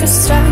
like a star.